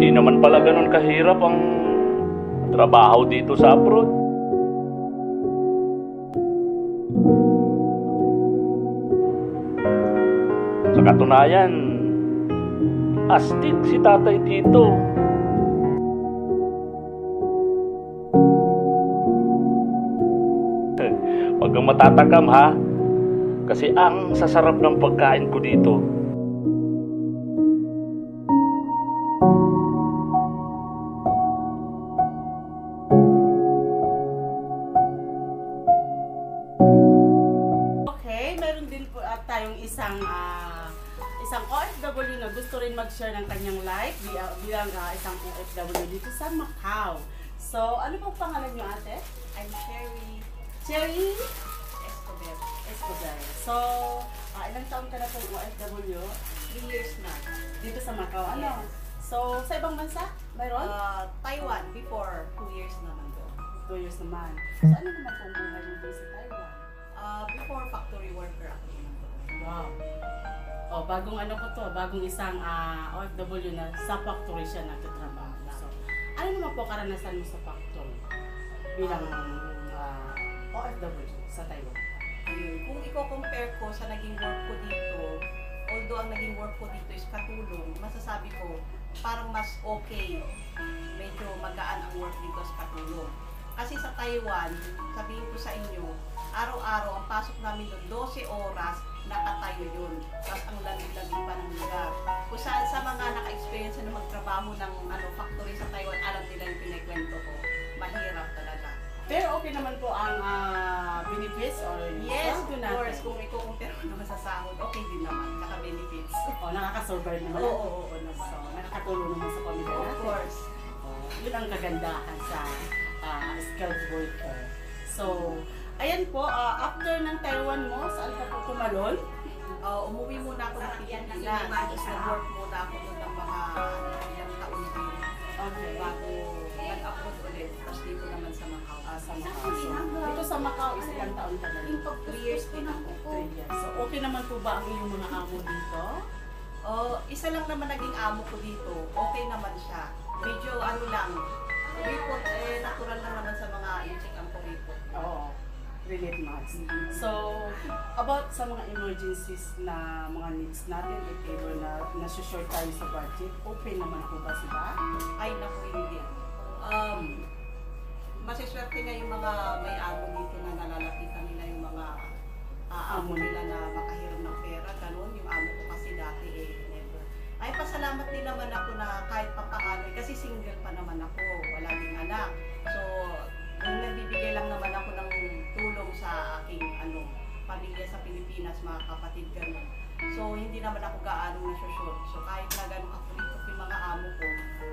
Hindi naman pala ganun kahirap ang trabaho dito sa abroad. Sa katunayan, astig si tatay dito. Huwag kang matatakam ha. Kasi ang sasarap ng pagkain ko dito. Mag-share ng kanyang life bilang, bilang ah, isang OFW dito sa Macau. So, ano pong pangalan niyo ate? I'm Sherry Cherry Escobar. Escobar. So, ah, ilang taon ka na pong OFW Three years na. dito sa Macau? Ano? Yes. So, sa ibang bansa? Mayroon? Uh, Taiwan, before, two years naman doon. Two years naman. So, ano naman pong buhay dito sa Taiwan? Uh, before, factory worker ako. Wow. Oh, bagong ano ko to, bagong isang ah, OFW na sa factory siya nagtatrabaho. So, ano naman po karanasan mo sa factory bilang ah, OFW sa Taiwan? Ayun. Kung i-compare ko sa naging work ko dito, although ang naging work ko dito is katulong, masasabi ko, parang mas okay. Medyo magaan ang work dito sa katulong. Kasi sa Taiwan, sabihin ko sa inyo, araw-araw ang pasok namin doon, 12 oras, nakatayo yun. Tapos ang lamig-lamig pa ng lugar. Kung saan sa mga naka-experience na magtrabaho ng ano, factory sa Taiwan, alam nila yung pinakwento ko. Mahirap talaga. Pero okay naman po ang ah, benefits or Yes, of natin. course. Kung i-compare mo naman sa sahod, okay din naman. Naka-benefits. O, nakaka-survive naman. Oo, oo, oo naman. So, nakakatulong naman sa pamilya Of natin. course. Oh, yun ang kagandahan sa ah, skilled worker. So, ayan po, ah, after ng Taiwan mo, saan ka po tumalon? Uh, umuwi muna ako ng Pilipinas. Tapos nag-work muna ako ng mga ilang taon din. Okay. Bago nag-upload ulit. Tapos dito naman sa Macau. Ah, sa Macau. So, dito sa Macau, is ilang taon ka na rin? Three years din ako. Three years. So, okay naman po ba ang iyong mga amo dito? Oh, isa lang naman naging amo ko dito. Okay naman siya. Medyo ano lang, report eh natural naman sa mga i-check ang ko report. Oo. Relate much. So, about sa mga emergencies na mga needs natin, if ever na nasushort tayo sa budget, open naman po ba sila? Ay, naku, hindi. Um, masiswerte nga yung mga may amo dito na nalalapitan nila yung mga ah, amo nila na makahiram ng pera. Ganun, yung amo ko kasi dati eh, never. Ay, pasalamat din naman ako na kahit papaano, eh, kasi single pa naman ako, wala ding anak. So, So, hindi naman ako gaano nasushoot. So, kahit na ganun ako dito yung mga amo ko,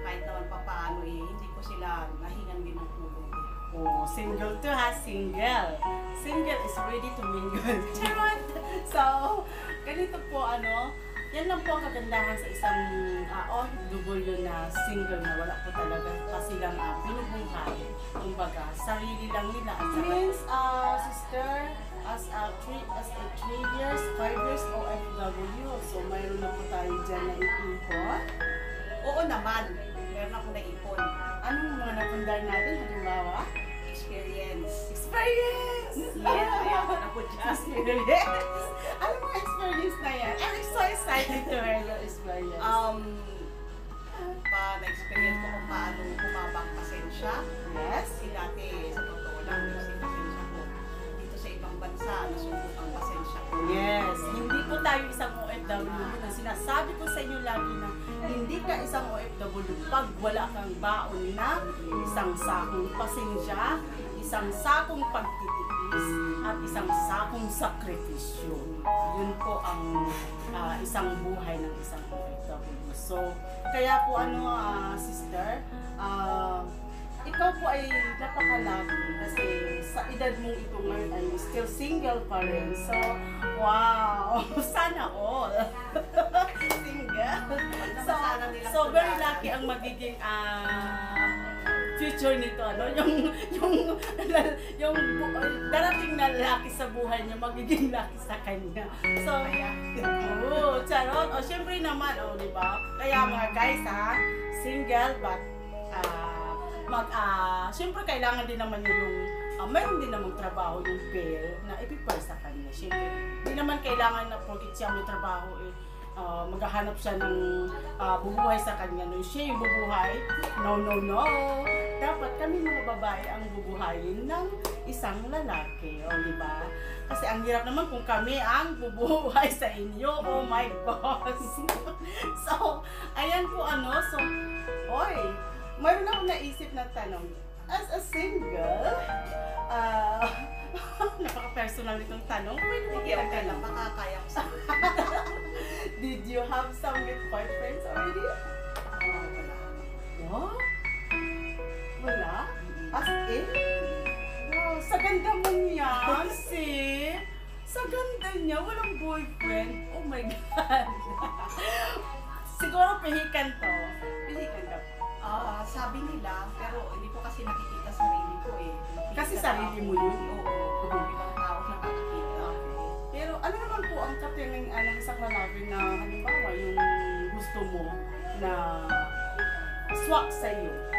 kahit naman papaano eh, hindi ko sila nahingan din ng tulong. Oh, single to ha, single. Single is ready to mingle. Charot! So, ganito po ano, yan lang po ang kagandahan sa isang uh, OFW na single na wala po talaga pa silang uh, binubuhay. Kumbaga, sarili lang nila. At saka, means, uh, sister, as a three, as a three years, five years OFW. So, mayroon na po tayo dyan na ipipon. Oo naman, meron ako naipon. Anong mga napundar natin? Halimbawa? Experience. Experience! Yes, kaya ako dyan. Experience! Ano mga experience na yan? I'm so excited to hear your experience. Um, pa na-experience ko kung paano bumaba ang pasensya. yes? Kasi dati, sa totoo lang, kasi pasensya ko. Dito sa ibang bansa, nasubok ang pasensya ko. Yes. Hindi po tayo isang OFW. Na sinasabi ko sa inyo lagi na hindi ka isang OFW pag wala kang baon na isang sakong pasensya, isang sakong pagtitiis, at isang sakong sakripisyo. Yun po ang ah, isang buhay ng isang OFW. So, kaya po ano, ah, sister, ah, ikaw po ay napakalaki kasi sa edad mong ito ngayon ay still single pa rin. So, wow! Sana all! single! So, Sana nilang so very lucky ang magiging ah, future nito ano yung yung lucky sa buhay niya magiging lucky sa kanya so oh charot oh syempre naman oh di ba kaya mga guys ha single but ah mag ah syempre kailangan din naman yung ah, mayroon din namang trabaho yung pair na ipipay sa kanya. Syempre, hindi naman kailangan na porkit siya may trabaho eh ah, maghahanap siya ng ah, bubuhay sa kanya. No, siya yung bubuhay. No, no, no. Dapat kami mga babae ang bubuhayin ng isang lalaki. O, di ba? Kasi ang hirap naman kung kami ang bubuhay sa inyo. Oh my gosh. so, ayan po ano. So, oy, mayroon akong naisip na tanong. As a single, ah, napaka-personal itong tanong. Pwede mo kaya okay lang. Baka kaya ko sa Did you have some with boyfriends already? Ah, wala. What? As in? Wow, sa ganda mo niya, see? Sa ganda niya, walang boyfriend. Oh my God. Siguro pihikan to. Pihikan ka. Ah, sabi nila, pero hindi ko kasi nakikita sarili ko eh. Kasi Nakikita sarili mo yun? Oo, ibang tao nakakakita. Pero ano naman po ang katingin ng isang lalaki na halimbawa yung gusto mo na swak sa iyo?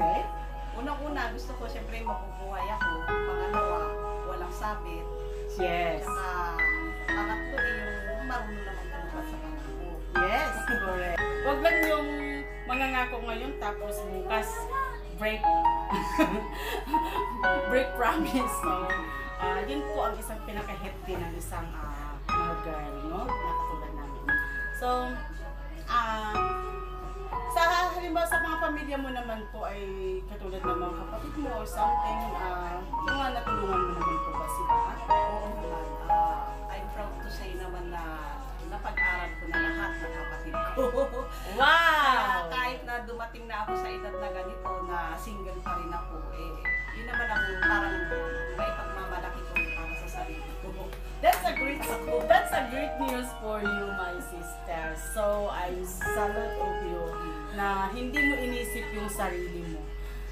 Okay? Unang-una, gusto ko siyempre mabubuhay ako. Pangalawa, walang sabit. Yes. Saka, pangatlo eh, yung marunong naman tumupad sa pangako. Yes, correct. Huwag lang yung mangangako ngayon tapos bukas break break promise. So, ah, yun po ang isang pinaka-hit din ng isang mga girl, no? Na katulad namin. So, ah, sa halimbawa sa mga pamilya mo naman po ay katulad ng mga kapatid mo or something, yung mga natulungan mo naman po ba sila? Oo naman. ah, I'm proud to say naman na napag-aral ko na lahat ng kapatid ko. Kaya Wow! kahit na dumating na ako sa edad na ganito na single pa rin ako, eh, yun naman ang parang great that's a great news for you, my sister. So I salute of you na hindi mo inisip yung sarili mo.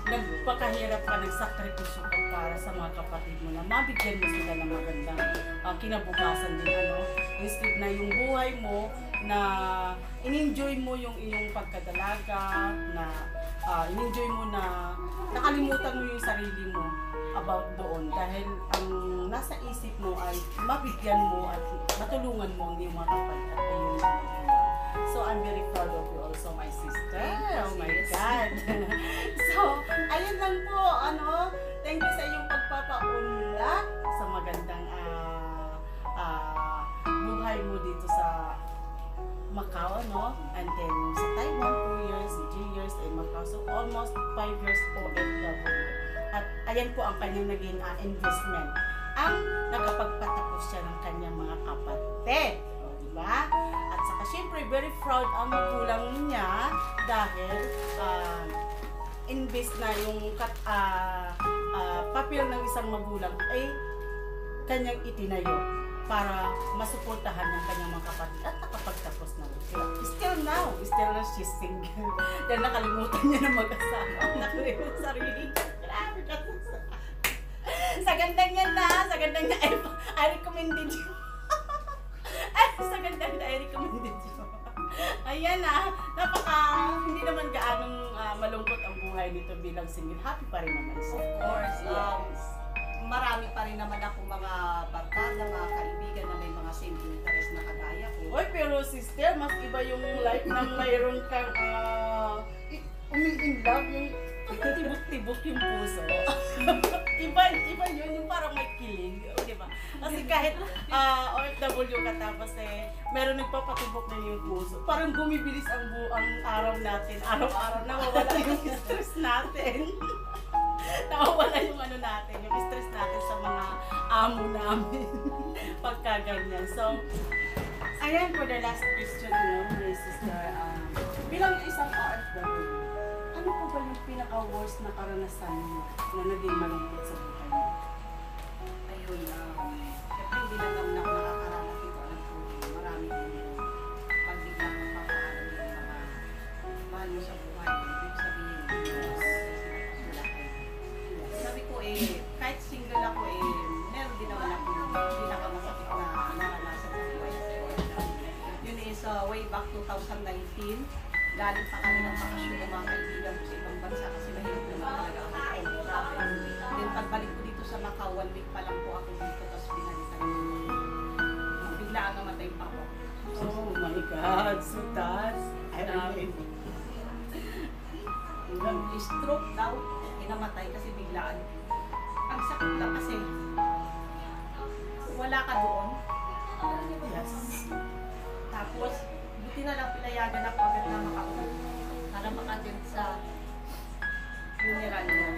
Nagpakahirap ka, nagsakripisyo ka para sa mga kapatid mo na mabigyan mo sila ng magandang ah, kinabukasan din ano. Instead na yung buhay mo na in-enjoy mo yung iyong pagkadalaga, na ah, in-enjoy mo na nakalimutan mo yung sarili mo about doon dahil ang nasa isip mo ay mabigyan mo at matulungan mo ang iyong mga kapatid at iyong. So I'm very proud of you also my sister. Oh my God. so, ayun lang po, ano, thank you sa iyong pagpapaunlak ayan po ang kanyang naging ah, investment. Ang nakapagpatapos siya ng kanyang mga kapatid. O, di ba? At saka syempre, very proud ang magulang niya dahil ah, invest na yung kat, ah, ah, papel ng isang magulang ay kanyang itinayo para masuportahan ng kanyang mga kapatid at nakapagtapos na rin sila. Still now, still now she's single. Dahil nakalimutan niya na mag-asawa. Nakalimutan sa sarili niya. Sa ganda niya na, sa ganda niya, I, I recommended you. Ay, sa ganda niya, I recommended you. Ayan na, napaka, hindi naman gaanong ah, malungkot ang buhay nito bilang single. Happy pa rin naman siya. Of course, um, Yes. marami pa rin naman ako mga barkada, mga kaibigan na may mga same interest na kagaya ko. Oy, pero sister, mas iba yung life nang mayroon kang uh, umi-in love, yung tibok-tibok yung puso. Iba, iba yun, yung parang may kilig, di ba? Kasi kahit ah, OFW ka tapos eh, meron nagpapatibok na yung puso. Parang bumibilis ang bu ang araw natin. Araw-araw nawawala yung stress natin. nawawala yung ano natin, yung stress natin sa mga amo namin. Pagka ganyan. So, Ayan, for the last question, no, my sister, um, bilang isang OFW, ano po ba yung pinaka-worst na karanasan mo na naging malungkot sa buhay pagbalik ko dito sa Macau, one week pa lang po ako dito tapos pinalitan ko. Bigla ang namatay pa ako. Oh my God, so that's Grabe. Stroke daw, inamatay kasi biglaan. Ang sakit lang kasi wala ka doon. Yes. Tapos, buti na lang pinayagan ako agad na makauwi para makatin sa funeral niya.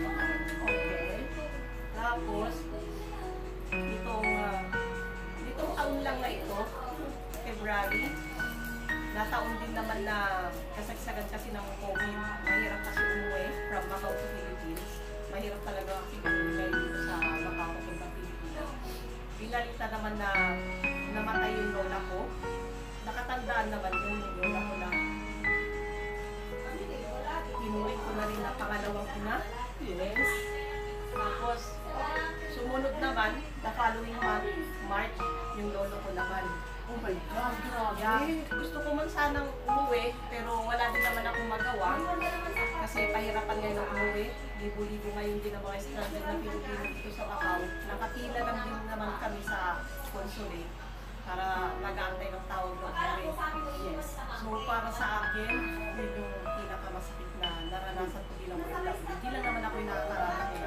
Nataon din naman na kasagsagan kasi ng COVID. Mahirap kasi umuwi from Macau to Philippines. Mahirap talaga kasi umuwi dito sa Macau papunta Pilipinas. Pinalita naman na namatay yung lola ko. Nakatandaan naman yun yung lola ko na inuwi ko na rin na pangalawang ina. Yes. Tapos, sumunod naman, the following month, March, yung lolo ko naman. Oh my God, grabe. Kaya gusto ko man sanang umuwi, pero wala din naman akong magawa. Kasi pahirapan ngayon ang umuwi. Libo-libo ngayon din ang mga stranded na Pilipino dito sa Macau. Nakatila lang din naman kami sa consulate para nag-aantay ng tawag ng umuwi. Yes. So para sa akin, yun yung pinakamasakit na naranasan ko bilang OFW. Hindi lang naman ako yung nakakarating.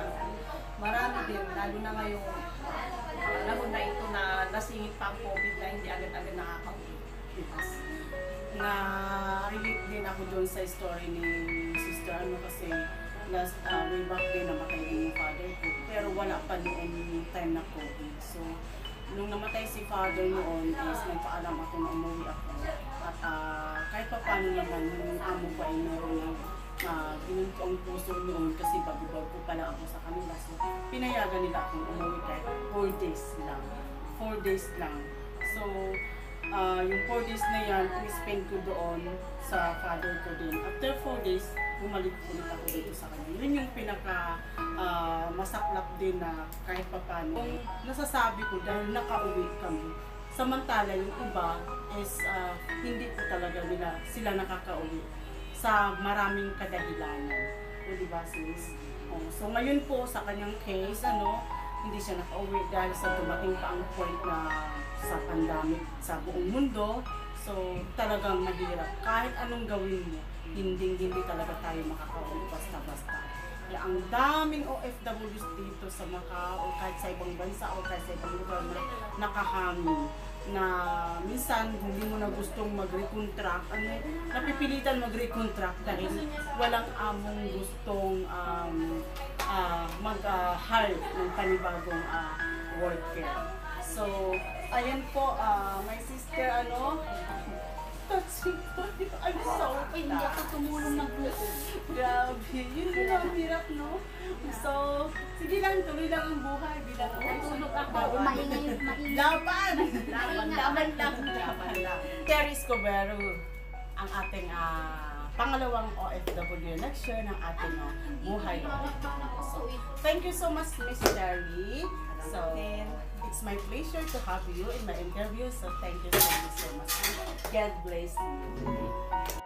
Marami din, lalo na ngayong panahon na ito na nasingit pa ang COVID na hindi agad-agad nakakauwi. Yes. na relate din ako doon sa story ni sister ano kasi last uh, way back din namatay din yung father ko pero wala pa noon yung time na COVID so nung namatay si father noon is nagpaalam ako na umuwi ako at uh, kahit pa paano naman yung amo ko ay meron ng uh, ginunto ang puso noon kasi bago-bago pa lang ako sa kanila so pinayagan nila akong umuwi kahit 4 days lang 4 days lang so ah yung 4 days na yan, in-spend ko doon sa father ko din. After 4 days, bumalik ulit ako dito sa kanya. Yun yung pinaka ah, masaklap din na kahit pa paano. Yung nasasabi ko dahil nakauwi kami. Samantala yung iba is ah, hindi po talaga nila sila nakakauwi sa maraming kadahilanan. O di ba sis? Oh, so ngayon po sa kanyang case, ano, hindi siya nakauwi dahil sa dumating pa ang point na sa pandemic sa buong mundo. So, talagang mahirap. Kahit anong gawin mo, hindi hindi talaga tayo makakauwi basta-basta. Ang daming OFWs dito sa Macau kahit sa ibang bansa o kahit sa ibang lugar na nakahangin na minsan hindi mo na gustong mag-recontract, ano, napipilitan mag-recontract dahil walang among gustong um, ah, mag-hire ng panibagong ah, worker. So, ayan po, ah, my sister, ano. I'm so Ay, hindi ako tumulong ng grupo. Grabe, yun din ang hirap, no? So, sige lang, tuloy lang ang buhay bilang ako. Laban. Maingay, maingay. Laban! Laban, Laban lang. Laban lang. Terry Escobedo, ang ating ah, pangalawang OFW nag-share ng ating ah, buhay. So, thank you so much, Miss Terry. So, it's my pleasure to have you in my interview. So, thank you, thank you so much. God bless you.